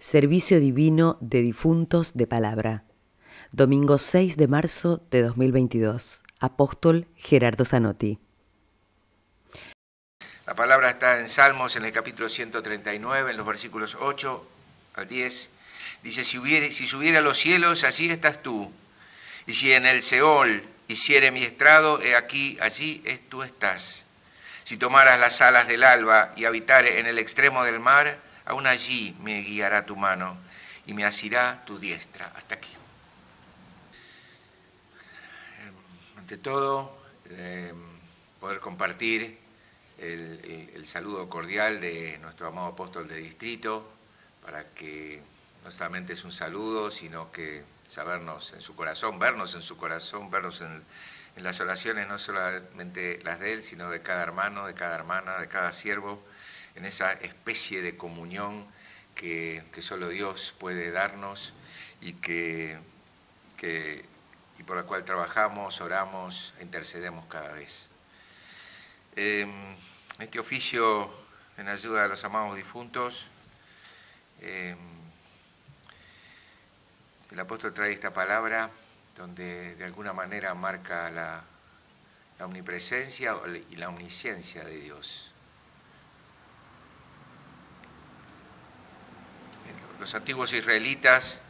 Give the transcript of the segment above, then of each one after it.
Servicio Divino de Difuntos de Palabra. Domingo 6 de marzo de 2022. Apóstol Gerardo Zanotti. La palabra está en Salmos en el capítulo 139, en los versículos 8 al 10. Dice, si, hubiere, si subiera a los cielos, allí estás tú. Y si en el Seol hiciere mi estrado, he aquí, allí es, tú estás. Si tomaras las alas del alba y habitare en el extremo del mar, aún allí me guiará tu mano y me asirá tu diestra. Hasta aquí. Eh, ante todo, eh, poder compartir el, saludo cordial de nuestro amado apóstol de distrito, para que no solamente es un saludo, sino que sabernos en su corazón, vernos en su corazón, vernos en las oraciones, no solamente las de él, sino de cada hermano, de cada hermana, de cada siervo, en esa especie de comunión que, solo Dios puede darnos y, que, y por la cual trabajamos, oramos, intercedemos cada vez. Em, este oficio en ayuda de los amados difuntos, em, el apóstol trae esta palabra donde de alguna manera marca la, omnipresencia y la omnisciencia de Dios. Los antiguos israelitas,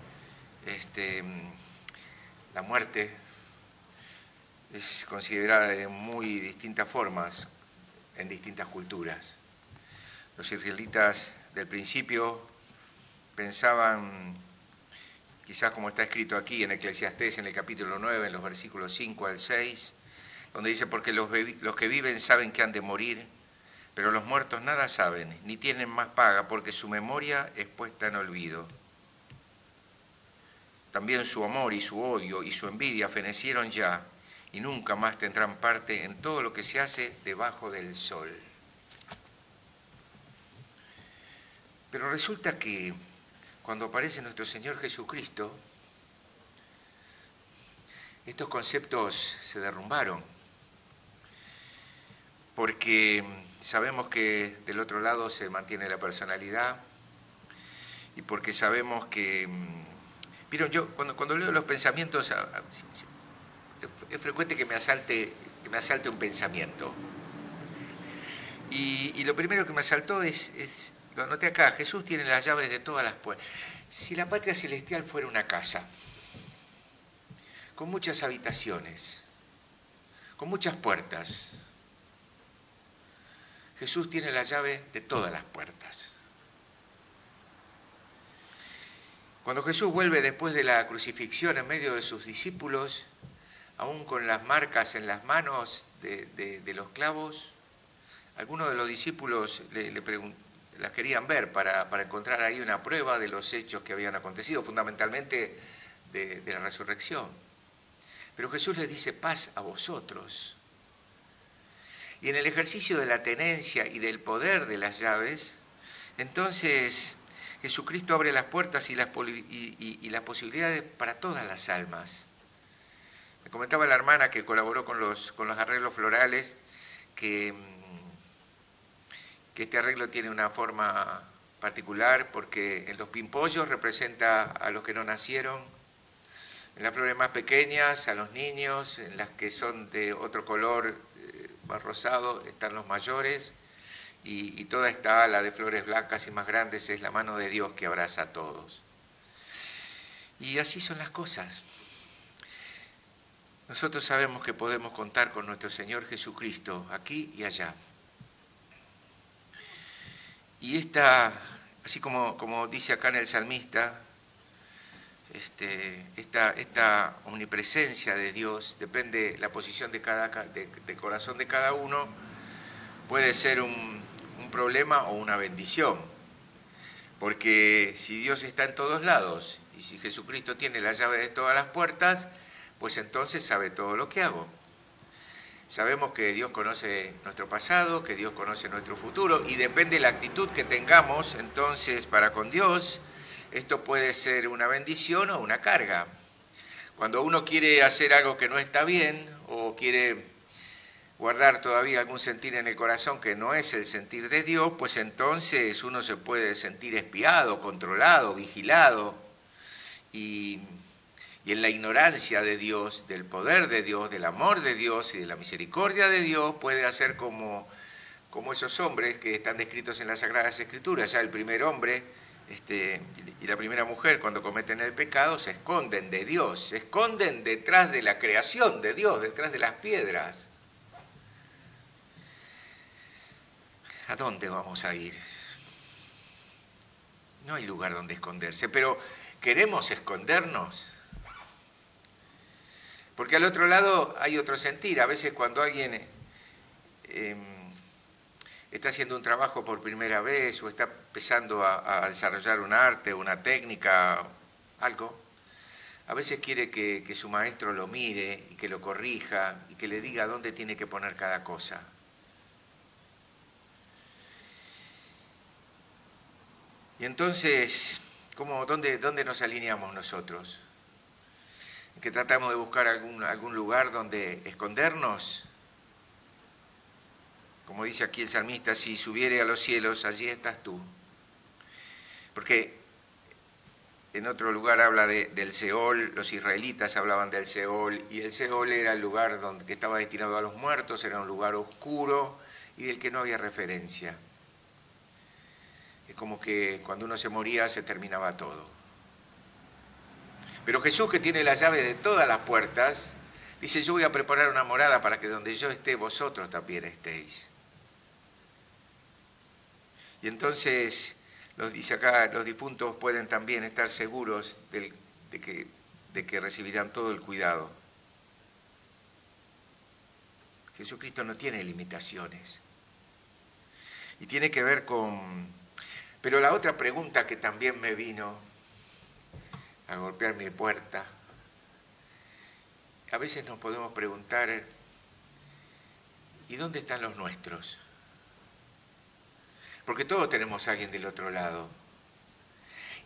este, la muerte es considerada de muy distintas formas en distintas culturas. Los israelitas del principio pensaban quizás como está escrito aquí en Eclesiastés en el capítulo 9, en los versículos 5 al 6, donde dice, porque los, los que viven saben que han de morir, pero los muertos nada saben, ni tienen más paga, porque su memoria es puesta en olvido. También su amor y su odio y su envidia fenecieron ya, y nunca más tendrán parte en todo lo que se hace debajo del sol. Pero resulta que cuando aparece nuestro Señor Jesucristo, estos conceptos se derrumbaron, porque sabemos que del otro lado se mantiene la personalidad y porque sabemos que, vieron, yo cuando, cuando leo los pensamientos, es frecuente que me asalte, que me asalte un pensamiento. Y, lo primero que me asaltó es lo anoté acá, Jesús tiene las llaves de todas las puertas. Si la patria celestial fuera una casa, con muchas habitaciones, con muchas puertas, Jesús tiene la llave de todas las puertas. Cuando Jesús vuelve después de la crucifixión en medio de sus discípulos, aún con las marcas en las manos de, los clavos, algunos de los discípulos le, las querían ver para, encontrar ahí una prueba de los hechos que habían acontecido, fundamentalmente de, la resurrección. Pero Jesús les dice paz a vosotros. Y en el ejercicio de la tenencia y del poder de las llaves, entonces Jesucristo abre las puertas y las, posibilidades para todas las almas. Me comentaba la hermana que colaboró con los, con los arreglos florales que que este arreglo tiene una forma particular porque en los pimpollos representa a los que no nacieron, en las flores más pequeñas a los niños, en las que son de otro color rosado están los mayores y, toda esta ala de flores blancas y más grandes es la mano de Dios que abraza a todos. Y así son las cosas. Nosotros sabemos que podemos contar con nuestro Señor Jesucristo aquí y allá. Y esta, así como, como dice acá en el salmista, este, esta, esta, omnipresencia de Dios, depende de la posición de cada de, corazón de cada uno, puede ser un, un, problema o una bendición. Porque si Dios está en todos lados y si Jesucristo tiene la llave de todas las puertas, pues entonces sabe todo lo que hago. Sabemos que Dios conoce nuestro pasado, que Dios conoce nuestro futuro y depende de la actitud que tengamos entonces para con Dios, esto puede ser una bendición o una carga. Cuando uno quiere hacer algo que no está bien o quiere guardar todavía algún sentir en el corazón que no es el sentir de Dios, pues entonces uno se puede sentir espiado, controlado, vigilado y, en la ignorancia de Dios, del poder de Dios, del amor de Dios y de la misericordia de Dios puede hacer como, como esos hombres que están descritos en las Sagradas Escrituras. Ya el primer hombre este, y la primera mujer cuando cometen el pecado se esconden de Dios, se esconden detrás de la creación de Dios, detrás de las piedras. ¿A dónde vamos a ir? No hay lugar donde esconderse, pero ¿queremos escondernos? Porque al otro lado hay otro sentir. A veces cuando alguien... Em, está haciendo un trabajo por primera vez o está empezando a, desarrollar un arte, una técnica, algo, a veces quiere que, su maestro lo mire y que lo corrija y que le diga dónde tiene que poner cada cosa. Y entonces, ¿cómo, dónde, ¿dónde nos alineamos nosotros? ¿Que tratamos de buscar algún, algún lugar donde escondernos? Como dice aquí el salmista, si subiere a los cielos, allí estás tú. Porque en otro lugar habla del Seol, los israelitas hablaban del Seol, y el Seol era el lugar donde, que estaba destinado a los muertos, era un lugar oscuro y del que no había referencia. Es como que cuando uno se moría se terminaba todo. Pero Jesús, que tiene la llave de todas las puertas, dice, yo voy a preparar una morada para que donde yo esté, vosotros también estéis. Y entonces, los, acá, los difuntos pueden también estar seguros de, que, de que recibirán todo el cuidado. Jesucristo no tiene limitaciones. Y tiene que ver con... Pero la otra pregunta que también me vino a golpear mi puerta, a veces nos podemos preguntar, ¿y dónde están los nuestros? Porque todos tenemos a alguien del otro lado.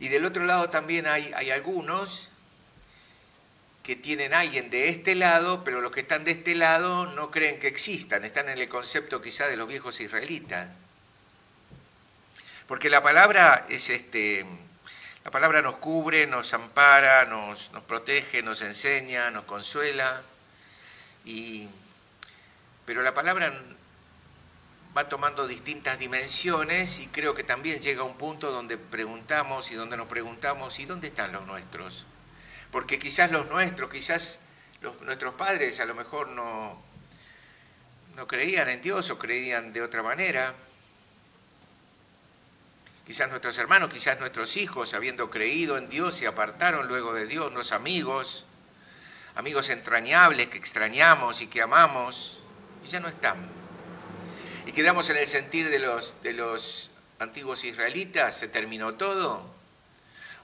Y del otro lado también hay, algunos que tienen a alguien de este lado, pero los que están de este lado no creen que existan, están en el concepto quizá de los viejos israelitas. Porque la palabra es este, la palabra nos cubre, nos ampara, nos, nos protege, nos enseña, nos consuela, y, pero la palabra va tomando distintas dimensiones y creo que también llega un punto donde preguntamos y donde nos preguntamos, ¿y dónde están los nuestros? Porque quizás los nuestros, quizás nuestros padres a lo mejor no, no creían en Dios o creían de otra manera. Quizás nuestros hermanos, quizás nuestros hijos, habiendo creído en Dios, se apartaron luego de Dios, los amigos, amigos entrañables que extrañamos y que amamos, y ya no están quedamos en el sentir de los, antiguos israelitas, se terminó todo,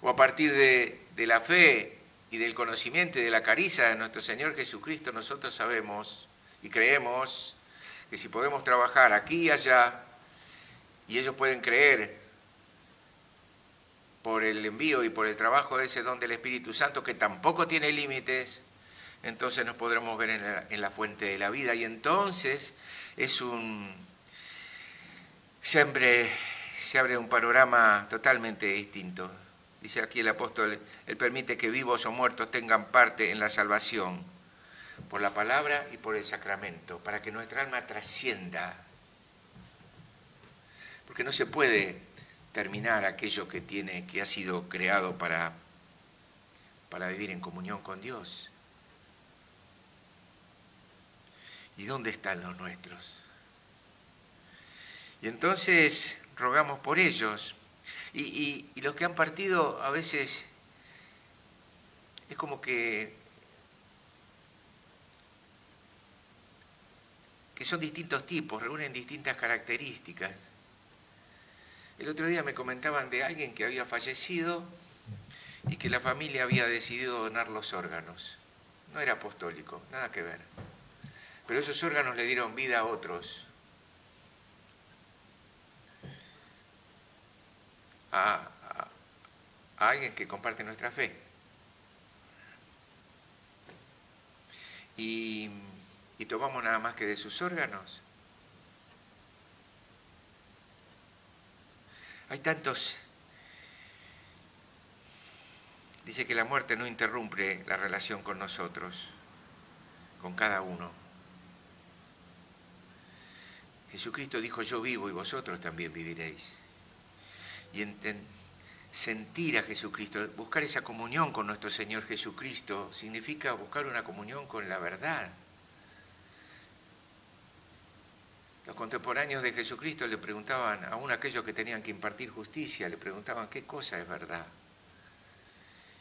o a partir de, la fe y del conocimiento y de la caricia de nuestro Señor Jesucristo, nosotros sabemos y creemos que si podemos trabajar aquí y allá, y ellos pueden creer por el envío y por el trabajo de ese don del Espíritu Santo, que tampoco tiene límites, entonces nos podremos ver en la fuente de la vida. Y entonces es un, siempre se abre un panorama totalmente distinto. Dice aquí el apóstol, Él permite que vivos o muertos tengan parte en la salvación por la palabra y por el sacramento, para que nuestra alma trascienda. Porque no se puede terminar aquello que tiene, que ha sido creado para, para vivir en comunión con Dios. ¿Y dónde están los nuestros? Y entonces rogamos por ellos. Y, los que han partido a veces es como que, que son distintos tipos, reúnen distintas características. El otro día me comentaban de alguien que había fallecido y que la familia había decidido donar los órganos. No era apostólico, nada que ver. Pero esos órganos le dieron vida a otros. A, alguien que comparte nuestra fe. Y, y tomamos nada más que de sus órganos. Hay tantos... Dice que la muerte no interrumpe la relación con nosotros, con cada uno. Jesucristo dijo, yo vivo y vosotros también viviréis. Y sentir a Jesucristo, buscar esa comunión con nuestro Señor Jesucristo, significa buscar una comunión con la verdad. Los contemporáneos de Jesucristo le preguntaban, aún aquellos que tenían que impartir justicia, le preguntaban qué cosa es verdad.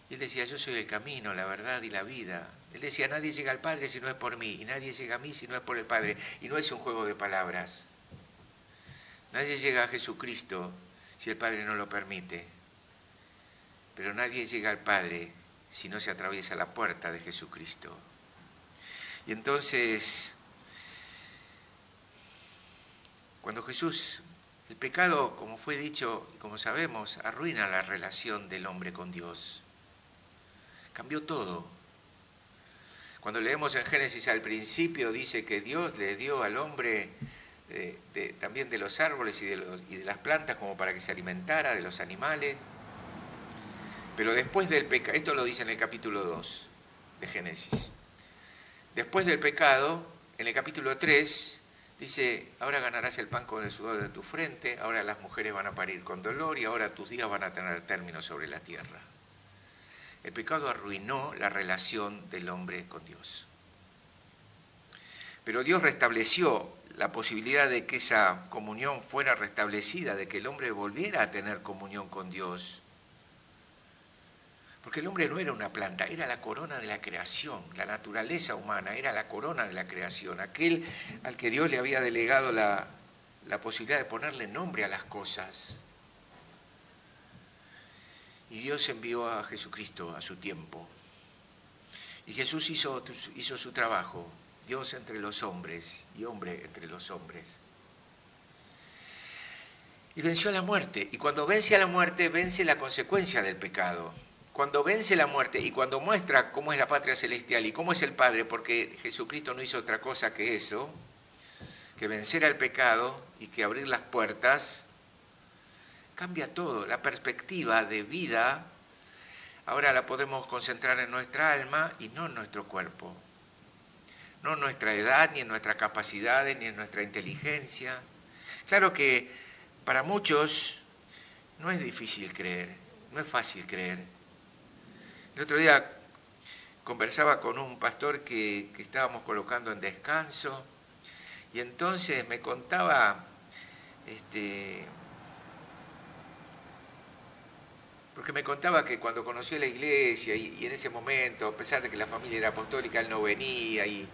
Y él decía, yo soy el camino, la verdad y la vida. Él decía, nadie llega al Padre si no es por mí, y nadie llega a mí si no es por el Padre. Y no es un juego de palabras. Nadie llega a Jesucristo si el Padre no lo permite. Pero nadie llega al Padre si no se atraviesa la puerta de Jesucristo. Y entonces Cuando Jesús, el pecado, como fue dicho y como sabemos, arruina la relación del hombre con Dios. Cambió todo. Cuando leemos en Génesis al principio, dice que Dios le dio al hombre también de los árboles y de, y de las plantas como para que se alimentara, de los animales. Pero después del pecado, esto lo dice en el capítulo 2 de Génesis. Después del pecado, en el capítulo 3, Dice, ahora ganarás el pan con el sudor de tu frente, ahora las mujeres van a parir con dolor y ahora tus días van a tener término sobre la tierra. El pecado arruinó la relación del hombre con Dios. Pero Dios restableció la posibilidad de que esa comunión fuera restablecida, de que el hombre volviera a tener comunión con Dios porque el hombre no era una planta, era la corona de la creación, la naturaleza humana era la corona de la creación, aquel al que Dios le había delegado la, posibilidad de ponerle nombre a las cosas. Y Dios envió a Jesucristo a su tiempo. Y Jesús hizo, hizo su trabajo, Dios entre los hombres y hombre entre los hombres. Y venció a la muerte. Y cuando vence a la muerte, vence la consecuencia del pecado cuando vence la muerte y cuando muestra cómo es la patria celestial y cómo es el Padre, porque Jesucristo no hizo otra cosa que eso, que vencer al pecado y que abrir las puertas, cambia todo. La perspectiva de vida ahora la podemos concentrar en nuestra alma y no en nuestro cuerpo. No en nuestra edad, ni en nuestras capacidades, ni en nuestra inteligencia. Claro que para muchos no es difícil creer, no es fácil creer el otro día conversaba con un pastor que, estábamos colocando en descanso y entonces me contaba, este, porque me contaba que cuando conoció la iglesia y, en ese momento, a pesar de que la familia era apostólica, él no venía y,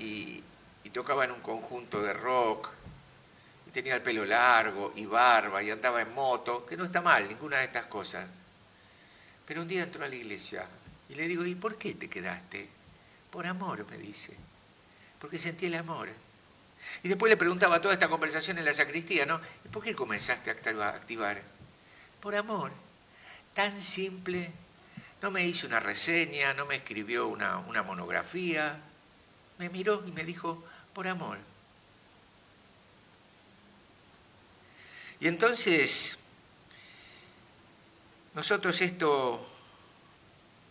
y tocaba en un conjunto de rock y tenía el pelo largo y barba y andaba en moto, que no está mal, ninguna de estas cosas. Pero un día entró a la iglesia y le digo, ¿y por qué te quedaste? Por amor, me dice, porque sentí el amor. Y después le preguntaba toda esta conversación en la sacristía, ¿no? ¿Y por qué comenzaste a activar? Por amor. Tan simple. No me hizo una reseña, no me escribió una, una monografía. Me miró y me dijo, por amor. Y entonces nosotros esto,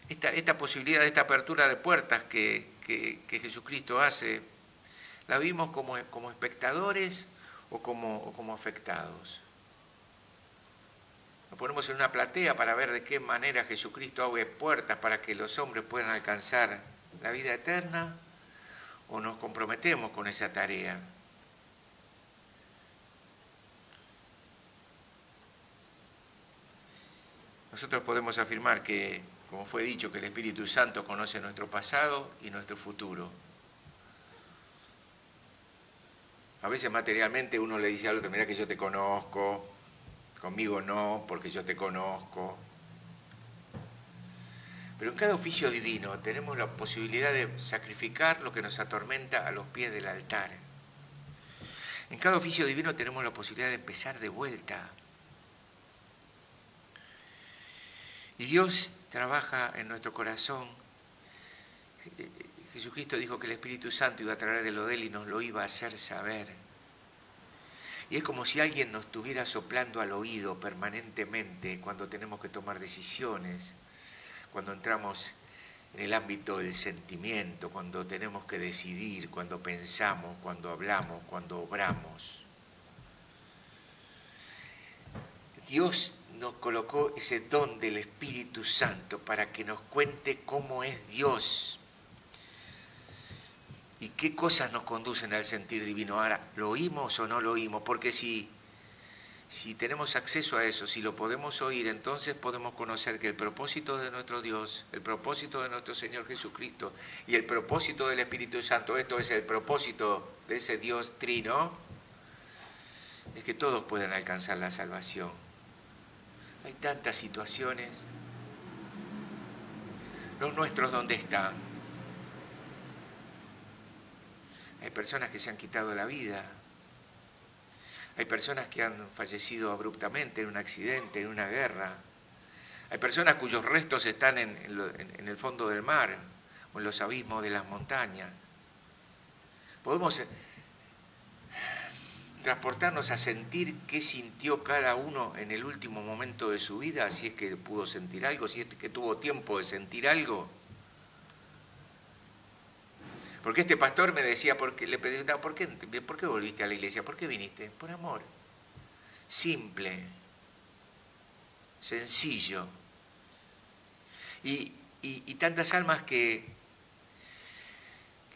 esta, posibilidad, esta apertura de puertas que, Jesucristo hace, la vimos como, como espectadores o como, como afectados. Nos ponemos en una platea para ver de qué manera Jesucristo abre puertas para que los hombres puedan alcanzar la vida eterna o nos comprometemos con esa tarea. Nosotros podemos afirmar que, como fue dicho, que el Espíritu Santo conoce nuestro pasado y nuestro futuro. A veces materialmente uno le dice al otro, mira que yo te conozco, conmigo no, porque yo te conozco. Pero en cada oficio divino tenemos la posibilidad de sacrificar lo que nos atormenta a los pies del altar. En cada oficio divino tenemos la posibilidad de empezar de vuelta, Y Dios trabaja en nuestro corazón. Jesucristo dijo que el Espíritu Santo iba a traer de lo de él y nos lo iba a hacer saber. Y es como si alguien nos estuviera soplando al oído permanentemente cuando tenemos que tomar decisiones, cuando entramos en el ámbito del sentimiento, cuando tenemos que decidir, cuando pensamos, cuando hablamos, cuando obramos. Dios nos colocó ese don del Espíritu Santo para que nos cuente cómo es Dios y qué cosas nos conducen al sentir divino. Ahora, ¿lo oímos o no lo oímos? Porque si, si tenemos acceso a eso, si lo podemos oír, entonces podemos conocer que el propósito de nuestro Dios, el propósito de nuestro Señor Jesucristo y el propósito del Espíritu Santo, esto es el propósito de ese Dios trino, es que todos puedan alcanzar la salvación. Hay tantas situaciones. Los nuestros, ¿dónde están? Hay personas que se han quitado la vida. Hay personas que han fallecido abruptamente en un accidente, en una guerra. Hay personas cuyos restos están en, el fondo del mar o en los abismos de las montañas. Podemos transportarnos a sentir qué sintió cada uno en el último momento de su vida, si es que pudo sentir algo, si es que tuvo tiempo de sentir algo. Porque este pastor me decía, porque le preguntaba, ¿por qué, ¿por qué volviste a la iglesia? ¿Por qué viniste? Por amor. Simple, sencillo. Y, y tantas almas que,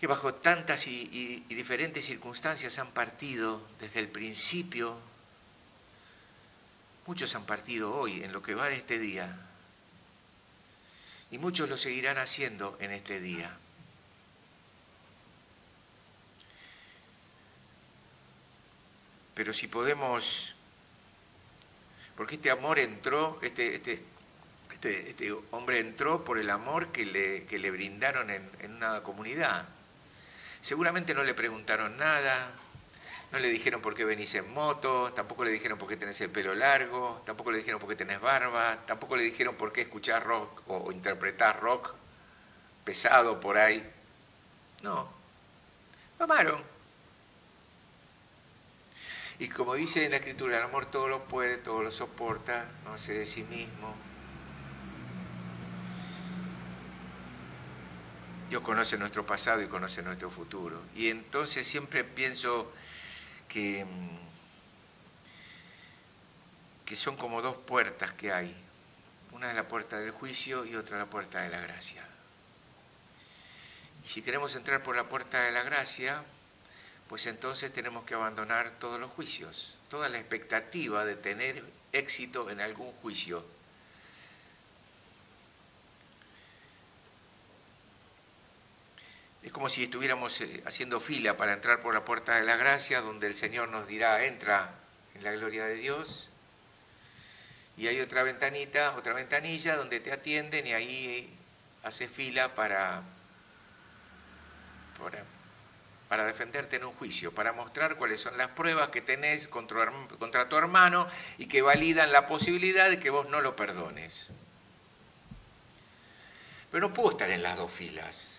que bajo tantas y, diferentes circunstancias han partido desde el principio, muchos han partido hoy en lo que va de este día, y muchos lo seguirán haciendo en este día. Pero si podemos, porque este amor entró, este, este, este, este hombre entró por el amor que le, que le brindaron en, en una comunidad. Seguramente no le preguntaron nada, no le dijeron por qué venís en moto, tampoco le dijeron por qué tenés el pelo largo, tampoco le dijeron por qué tenés barba, tampoco le dijeron por qué escuchar rock o interpretar rock pesado por ahí. No, amaron. Y como dice en la escritura, el amor todo lo puede, todo lo soporta, no hace de sí mismo, Dios conoce nuestro pasado y conoce nuestro futuro. Y entonces siempre pienso que, mm, que son como dos puertas que hay. Una es la puerta del juicio y otra la puerta de la gracia. Y si queremos entrar por la puerta de la gracia, pues entonces tenemos que abandonar todos los juicios, toda la expectativa de tener éxito en algún juicio Es como si estuviéramos eh, haciendo fila para entrar por la puerta de la gracia, donde el Señor nos dirá, entra en la gloria de Dios. Y hay otra ventanita, otra ventanilla donde te atienden y ahí haces fila para, para, para, defenderte en un juicio, para mostrar cuáles son las pruebas que tenés contra, tu hermano y que validan la posibilidad de que vos no lo perdones. Pero no puedo estar en las dos filas.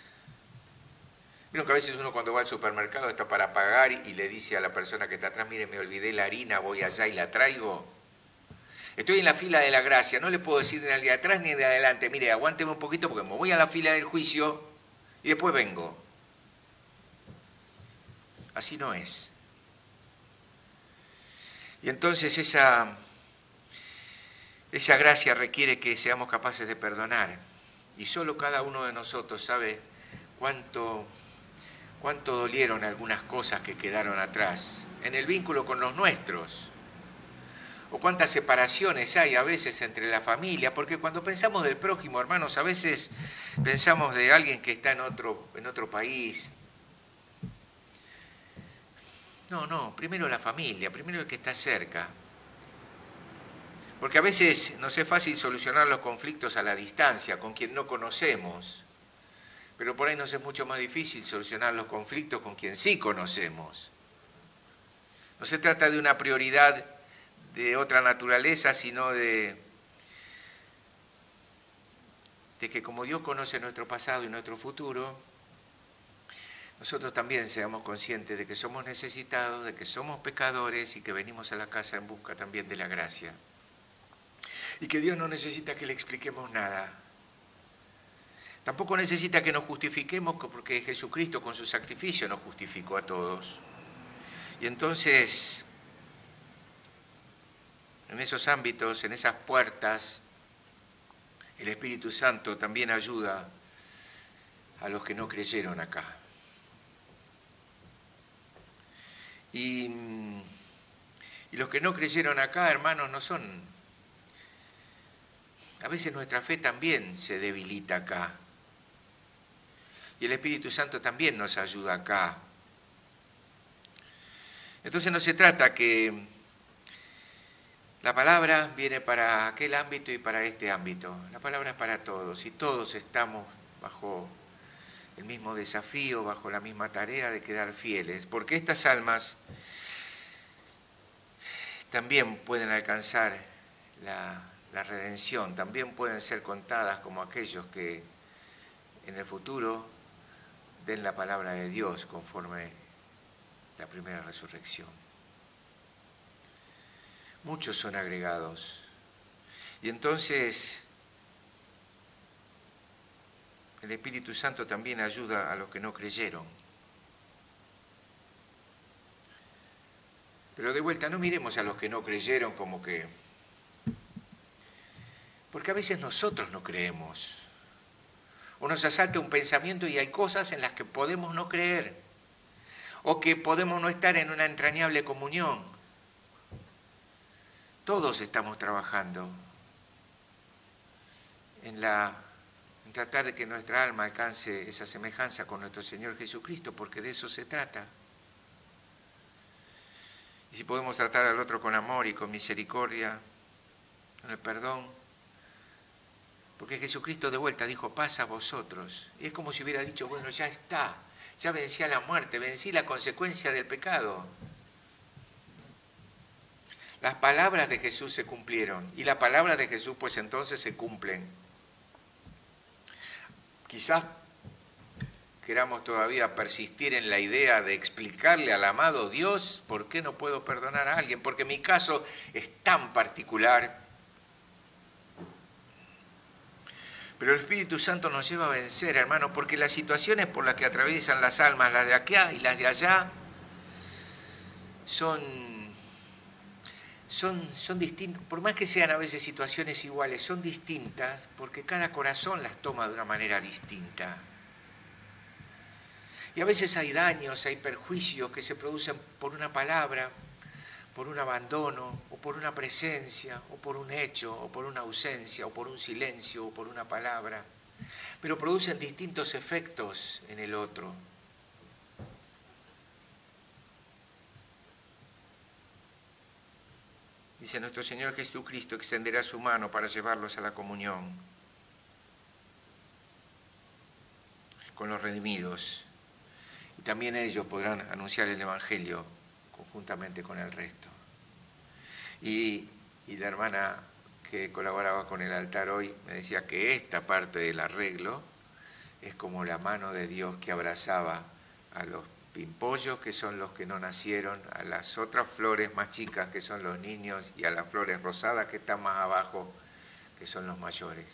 Vieron que a veces uno cuando va al supermercado está para pagar y le dice a la persona que está atrás, mire, me olvidé la harina, voy allá y la traigo. Estoy en la fila de la gracia, no le puedo decir ni al de atrás ni de adelante, mire, aguánteme un poquito porque me voy a la fila del juicio y después vengo. Así no es. Y entonces esa, esa gracia requiere que seamos capaces de perdonar. Y solo cada uno de nosotros sabe cuánto cuánto dolieron algunas cosas que quedaron atrás en el vínculo con los nuestros. O cuántas separaciones hay a veces entre la familia, porque cuando pensamos del prójimo, hermanos, a veces pensamos de alguien que está en otro, en otro país. No, no, primero la familia, primero el que está cerca. Porque a veces nos es fácil solucionar los conflictos a la distancia, con quien no conocemos pero por ahí nos es mucho más difícil solucionar los conflictos con quien sí conocemos. No se trata de una prioridad de otra naturaleza, sino de, de que como Dios conoce nuestro pasado y nuestro futuro, nosotros también seamos conscientes de que somos necesitados, de que somos pecadores y que venimos a la casa en busca también de la gracia. Y que Dios no necesita que le expliquemos nada. Tampoco necesita que nos justifiquemos porque Jesucristo con su sacrificio nos justificó a todos. Y entonces, en esos ámbitos, en esas puertas, el Espíritu Santo también ayuda a los que no creyeron acá. Y, los que no creyeron acá, hermanos, no son... A veces nuestra fe también se debilita acá. Y el Espíritu Santo también nos ayuda acá. Entonces no se trata que la palabra viene para aquel ámbito y para este ámbito. La palabra es para todos y todos estamos bajo el mismo desafío, bajo la misma tarea de quedar fieles, porque estas almas también pueden alcanzar la, redención, también pueden ser contadas como aquellos que en el futuro den la palabra de Dios conforme la primera resurrección. Muchos son agregados. Y entonces el Espíritu Santo también ayuda a los que no creyeron. Pero de vuelta, no miremos a los que no creyeron como que... Porque a veces nosotros no creemos. O nos asalta un pensamiento y hay cosas en las que podemos no creer. O que podemos no estar en una entrañable comunión. Todos estamos trabajando en la tratar de que nuestra alma alcance esa semejanza con nuestro Señor Jesucristo, porque de eso se trata. Y si podemos tratar al otro con amor y con misericordia, con el perdón, porque Jesucristo de vuelta dijo, pasa a vosotros. Y es como si hubiera dicho, bueno, ya está, ya vencí a la muerte, vencí la consecuencia del pecado. Las palabras de Jesús se cumplieron y las palabras de Jesús pues entonces se cumplen. Quizás queramos todavía persistir en la idea de explicarle al amado Dios por qué no puedo perdonar a alguien, porque mi caso es tan particular. Pero el Espíritu Santo nos lleva a vencer, hermano, porque las situaciones por las que atraviesan las almas, las de acá y las de allá, son son, son distintas, por más que sean a veces situaciones iguales, son distintas porque cada corazón las toma de una manera distinta. Y a veces hay daños, hay perjuicios que se producen por una palabra, por un abandono, o por una presencia, o por un hecho, o por una ausencia, o por un silencio, o por una palabra, pero producen distintos efectos en el otro. Dice nuestro Señor Jesucristo extenderá su mano para llevarlos a la comunión con los redimidos. Y también ellos podrán anunciar el Evangelio conjuntamente con el resto. Y, y la hermana que colaboraba con el altar hoy me decía que esta parte del arreglo es como la mano de Dios que abrazaba a los pimpollos, que son los que no nacieron, a las otras flores más chicas, que son los niños, y a las flores rosadas, que están más abajo, que son los mayores.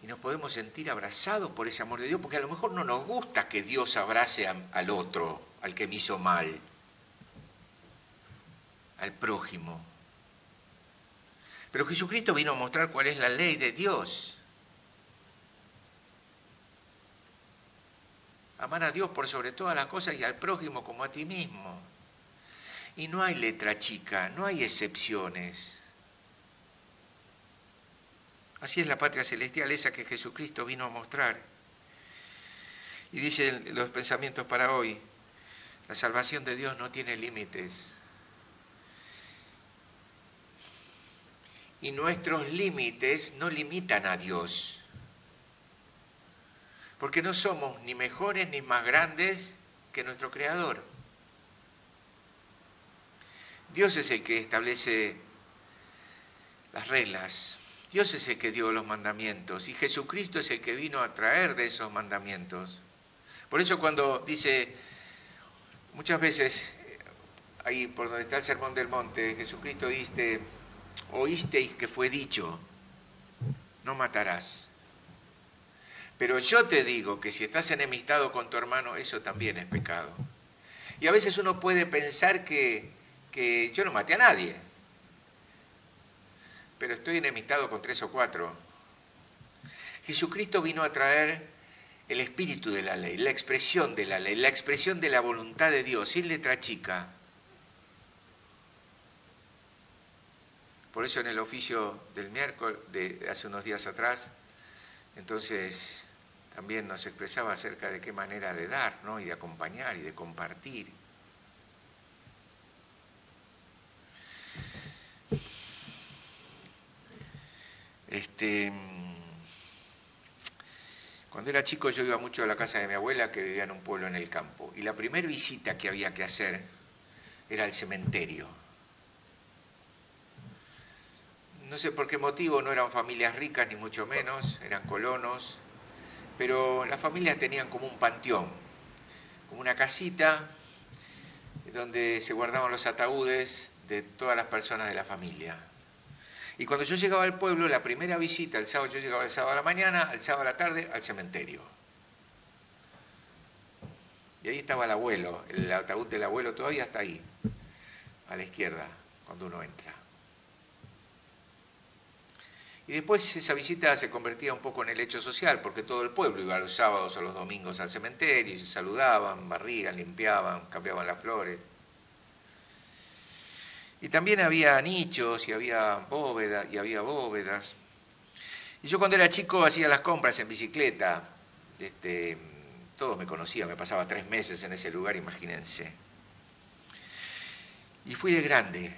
Y nos podemos sentir abrazados por ese amor de Dios, porque a lo mejor no nos gusta que Dios abrace al otro, al que me hizo mal, al prójimo. Pero Jesucristo vino a mostrar cuál es la ley de Dios. Amar a Dios por sobre todas las cosas y al prójimo como a ti mismo. Y no hay letra chica, no hay excepciones. Así es la patria celestial, esa que Jesucristo vino a mostrar. Y dice los pensamientos para hoy, la salvación de Dios no tiene límites. Y nuestros límites no limitan a Dios porque no somos ni mejores ni más grandes que nuestro Creador. Dios es el que establece las reglas, Dios es el que dio los mandamientos y Jesucristo es el que vino a traer de esos mandamientos. Por eso cuando dice, muchas veces, ahí por donde está el Sermón del Monte, Jesucristo dice, oísteis que fue dicho, no matarás. Pero yo te digo que si estás enemistado con tu hermano, eso también es pecado. Y a veces uno puede pensar que, que yo no maté a nadie, pero estoy enemistado con tres o cuatro. Jesucristo vino a traer el espíritu de la ley, la expresión de la ley, la expresión de la voluntad de Dios, sin letra chica. Por eso en el oficio del miércoles, de hace unos días atrás, entonces también nos expresaba acerca de qué manera de dar, ¿no? Y de acompañar y de compartir. Este, cuando era chico yo iba mucho a la casa de mi abuela que vivía en un pueblo en el campo y la primera visita que había que hacer era al cementerio. No sé por qué motivo, no eran familias ricas ni mucho menos, eran colonos, pero las familias tenían como un panteón, como una casita donde se guardaban los ataúdes de todas las personas de la familia. Y cuando yo llegaba al pueblo, la primera visita, el sábado, yo llegaba el sábado a la mañana, al sábado a la tarde, al cementerio. Y ahí estaba el abuelo, el ataúd del abuelo todavía está ahí, a la izquierda, cuando uno entra. Y después esa visita se convertía un poco en el hecho social, porque todo el pueblo iba los sábados o los domingos al cementerio y se saludaban, barrían, limpiaban, cambiaban las flores. Y también había nichos y había bóvedas y había bóvedas. Y yo cuando era chico hacía las compras en bicicleta. Este, todos me conocían, me pasaba tres meses en ese lugar, imagínense. Y fui de grande.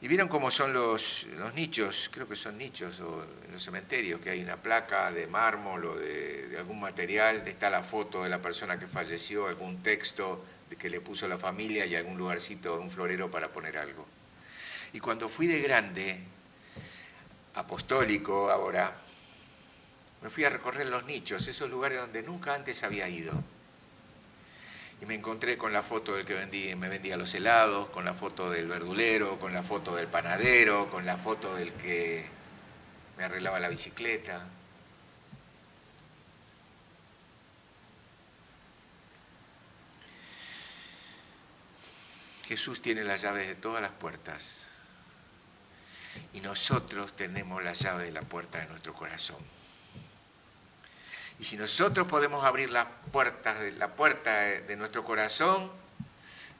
Y vieron cómo son los, los nichos, creo que son nichos o en los cementerios, que hay una placa de mármol o de, de algún material, está la foto de la persona que falleció, algún texto, que le puso la familia y algún lugarcito, un florero para poner algo. Y cuando fui de grande, apostólico ahora, me fui a recorrer los nichos, esos lugares donde nunca antes había ido. Y me encontré con la foto del que vendí, me vendía los helados, con la foto del verdulero, con la foto del panadero, con la foto del que me arreglaba la bicicleta. Jesús tiene las llaves de todas las puertas y nosotros tenemos la llave de la puerta de nuestro corazón. Y si nosotros podemos abrir las puertas la puerta de nuestro corazón,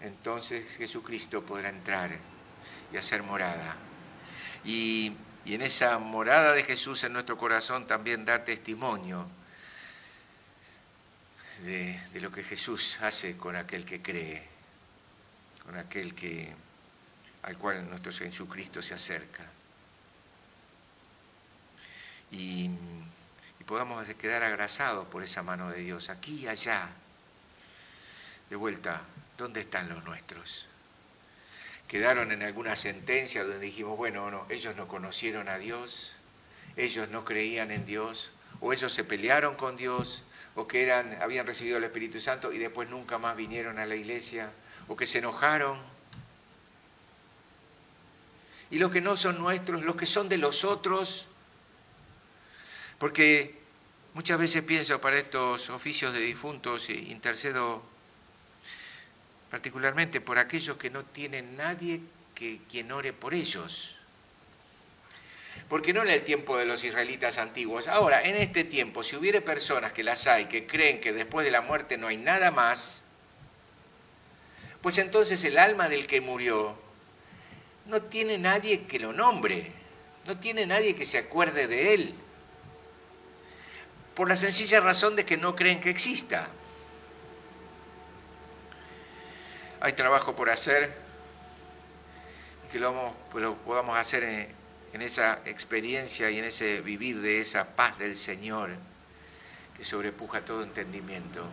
entonces Jesucristo podrá entrar y hacer morada. Y, y en esa morada de Jesús en nuestro corazón también dar testimonio de, de lo que Jesús hace con aquel que cree con aquel que, al cual nuestro Jesucristo se acerca. Y podamos quedar abrazados por esa mano de Dios, aquí y allá. De vuelta, ¿dónde están los nuestros? Quedaron en alguna sentencia donde dijimos, bueno, no, ellos no conocieron a Dios, ellos no creían en Dios, o ellos se pelearon con Dios, o que eran, habían recibido el Espíritu Santo y después nunca más vinieron a la iglesia o que se enojaron. Y los que no son nuestros, los que son de los otros, porque muchas veces pienso para estos oficios de difuntos, e intercedo particularmente por aquellos que no tienen nadie que quien ore por ellos. Porque no en el tiempo de los israelitas antiguos. Ahora, en este tiempo, si hubiere personas que las hay, que creen que después de la muerte no hay nada más, pues entonces el alma del que murió no tiene nadie que lo nombre, no tiene nadie que se acuerde de él, por la sencilla razón de que no creen que exista. Hay trabajo por hacer, que lo, pues lo podamos hacer en, en esa experiencia y en ese vivir de esa paz del Señor que sobrepuja todo entendimiento.